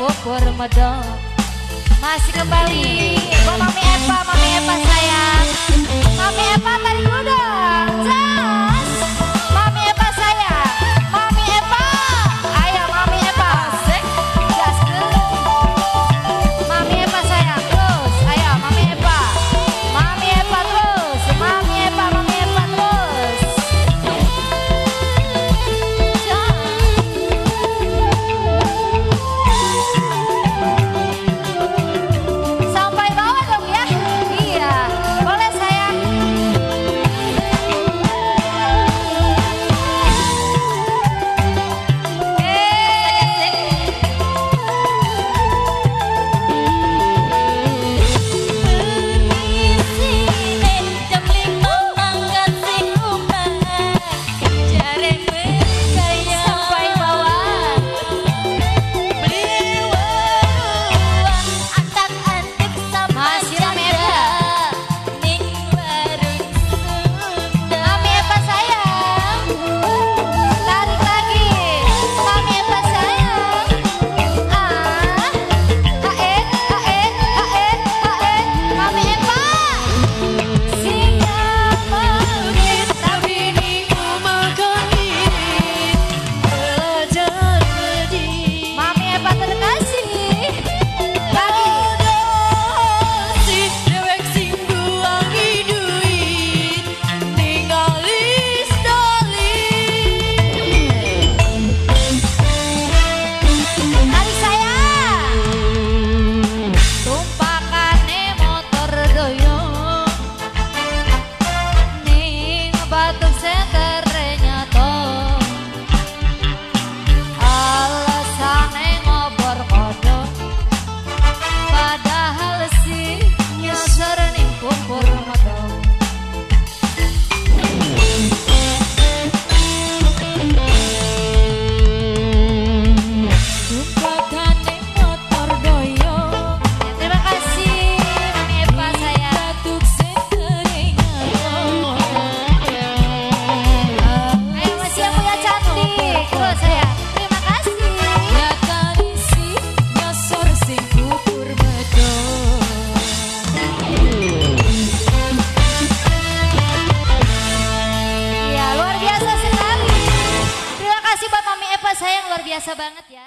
pupur medok Masih kembali. Mami Eva, biasa banget ya.